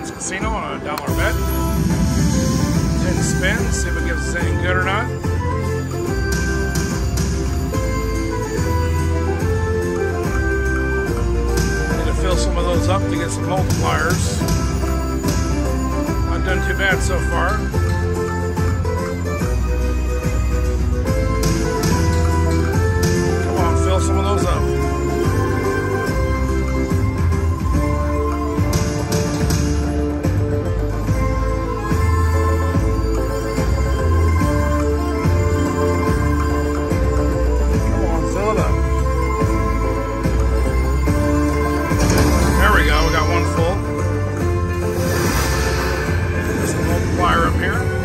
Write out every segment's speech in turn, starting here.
casino on a dollar bet. 10 spins, see if it gives us anything good or not. Need to fill some of those up to get some multipliers. Not done too bad so far. here.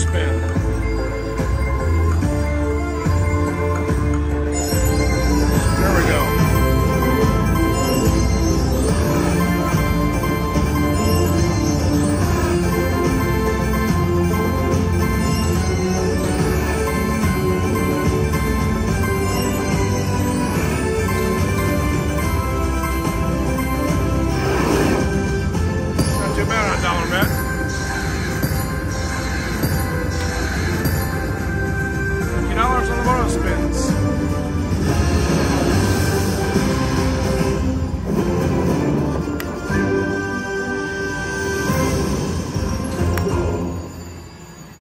spin.